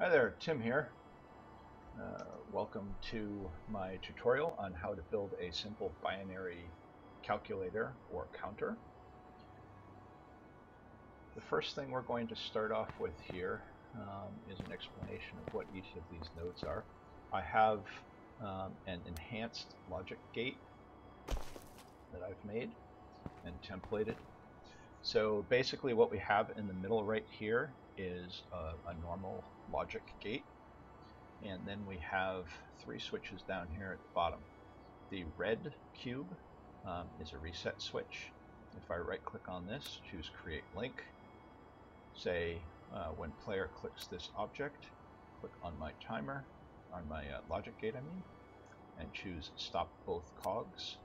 Hi there, Tim here. Uh, welcome to my tutorial on how to build a simple binary calculator or counter. The first thing we're going to start off with here um, is an explanation of what each of these nodes are. I have um, an enhanced logic gate that I've made and templated. So basically what we have in the middle right here is a, a normal logic gate. And then we have three switches down here at the bottom. The red cube um, is a reset switch. If I right click on this, choose create link, say uh, when player clicks this object, click on my timer, on my uh, logic gate I mean, and choose stop both cogs.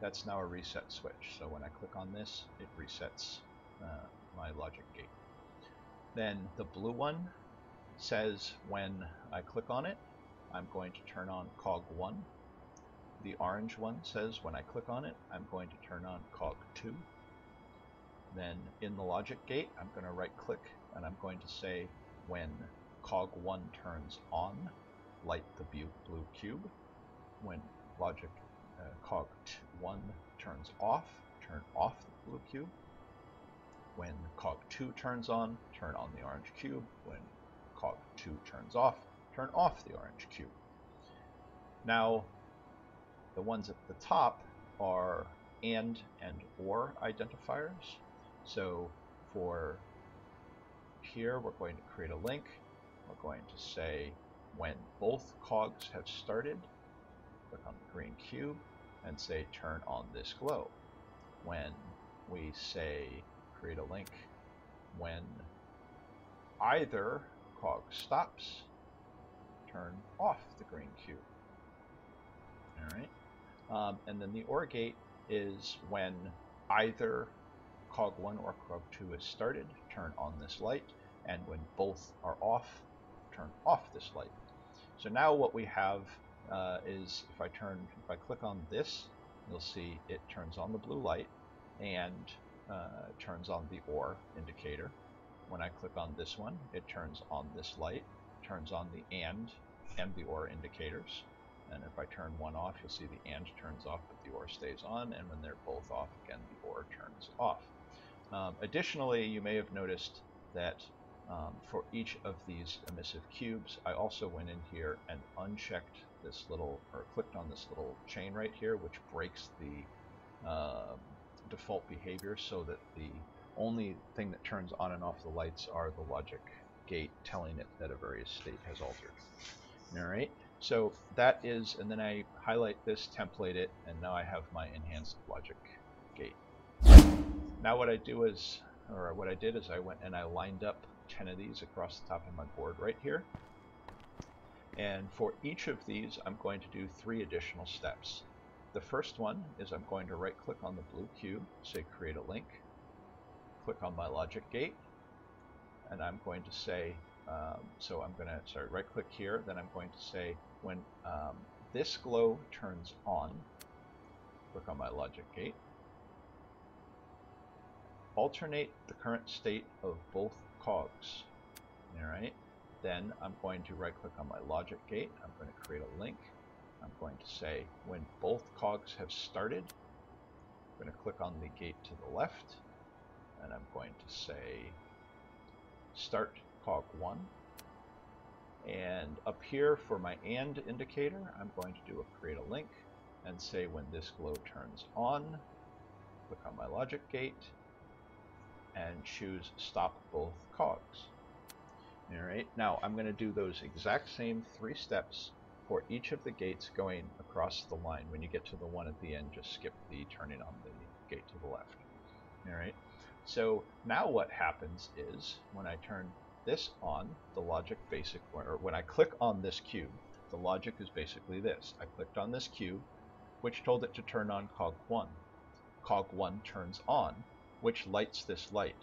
That's now a reset switch. So when I click on this, it resets uh, my logic gate. Then the blue one says when I click on it, I'm going to turn on cog 1. The orange one says when I click on it, I'm going to turn on cog 2. Then in the logic gate, I'm going to right click and I'm going to say when cog 1 turns on, light the blue cube. When logic uh, cog 1 turns off, turn off the blue cube. When cog 2 turns on, turn on the orange cube. When cog 2 turns off, turn off the orange cube. Now, the ones at the top are AND and OR identifiers. So for here, we're going to create a link. We're going to say when both cogs have started, click on the green cube and say turn on this glow. When we say create a link when either cog stops, turn off the green cube. All right, um, and then the OR gate is when either cog 1 or cog 2 is started, turn on this light, and when both are off, turn off this light. So now what we have uh, is if I turn, if I click on this, you'll see it turns on the blue light, and uh, turns on the OR indicator. When I click on this one, it turns on this light, turns on the AND and the OR indicators. And if I turn one off, you'll see the AND turns off, but the OR stays on. And when they're both off, again, the OR turns off. Um, additionally, you may have noticed that um, for each of these emissive cubes, I also went in here and unchecked this little, or clicked on this little chain right here, which breaks the um, default behavior so that the only thing that turns on and off the lights are the logic gate telling it that a various state has altered. All right, so that is, and then I highlight this, template it, and now I have my enhanced logic gate. Now what I do is, or what I did is I went and I lined up 10 of these across the top of my board right here. And for each of these, I'm going to do three additional steps. The first one is I'm going to right click on the blue cube, say create a link, click on my logic gate, and I'm going to say, um, so I'm going to, sorry, right click here, then I'm going to say when um, this glow turns on, click on my logic gate, alternate the current state of both cogs. All right. Then I'm going to right click on my logic gate. I'm going to create a link. Say when both cogs have started, I'm going to click on the gate to the left, and I'm going to say start cog 1. And up here for my AND indicator, I'm going to do a create a link and say when this glow turns on, click on my logic gate, and choose stop both cogs. Alright, now I'm going to do those exact same three steps for each of the gates going across the line. When you get to the one at the end, just skip the turning on the gate to the left. All right. So now what happens is when I turn this on, the logic basic, or when I click on this cube, the logic is basically this. I clicked on this cube, which told it to turn on cog1. Cog1 turns on, which lights this light.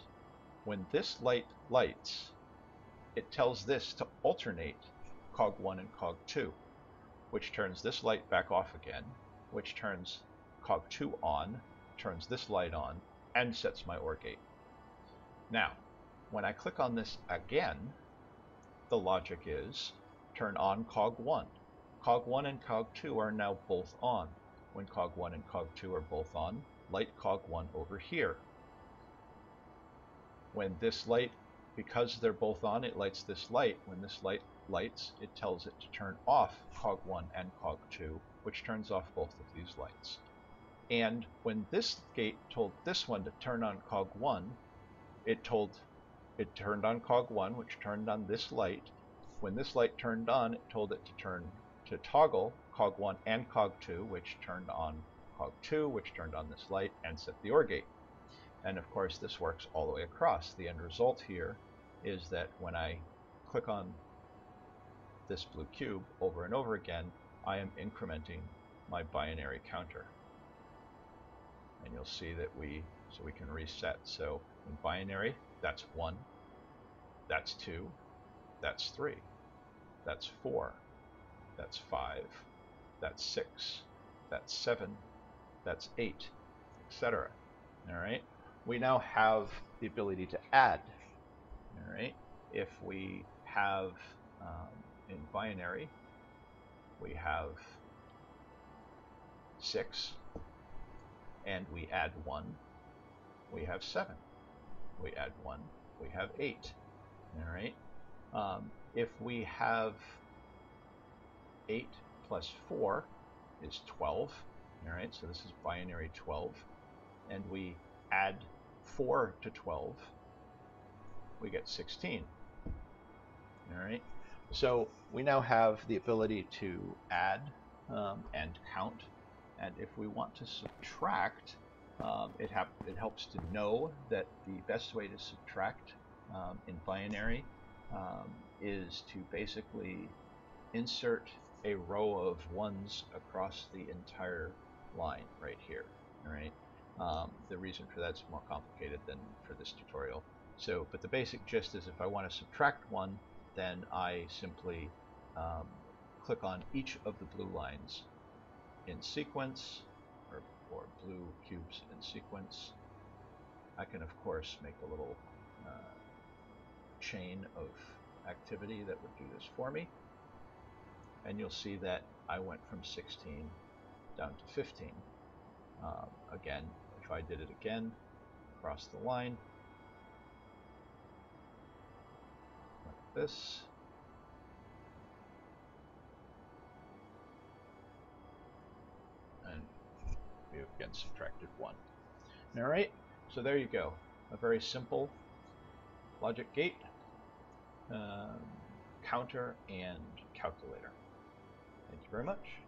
When this light lights, it tells this to alternate cog1 and cog2 which turns this light back off again, which turns cog2 on, turns this light on, and sets my OR gate. Now, when I click on this again, the logic is turn on cog1. Cog1 and cog2 are now both on. When cog1 and cog2 are both on, light cog1 over here. When this light, because they're both on, it lights this light. When this light lights, it tells it to turn off cog1 and cog2, which turns off both of these lights. And when this gate told this one to turn on cog1, it told it turned on cog1, which turned on this light. When this light turned on, it told it to turn to toggle cog1 and cog2, which turned on cog2, which turned on this light and set the OR gate. And of course, this works all the way across. The end result here is that when I click on this blue cube over and over again, I am incrementing my binary counter. And you'll see that we, so we can reset. So in binary, that's 1, that's 2, that's 3, that's 4, that's 5, that's 6, that's 7, that's 8, etc. All right. We now have the ability to add. All right. If we have um, in binary, we have 6, and we add 1, we have 7. We add 1, we have 8. All right. Um, if we have 8 plus 4 is 12. All right, so this is binary 12. And we add 4 to 12, we get 16. All right, so we now have the ability to add um, and count. And if we want to subtract, um, it, it, helps to know that the best way to subtract um, in binary um, is to basically insert a row of ones across the entire line right here. All right. Um, the reason for that's more complicated than for this tutorial. So, but the basic gist is if I want to subtract one, then I simply um, click on each of the blue lines in sequence, or, or blue cubes in sequence. I can, of course, make a little uh, chain of activity that would do this for me. And you'll see that I went from 16 down to 15. Um, again, if I did it again, across the line, this, and we have again subtracted 1. Alright, so there you go. A very simple logic gate, um, counter, and calculator. Thank you very much.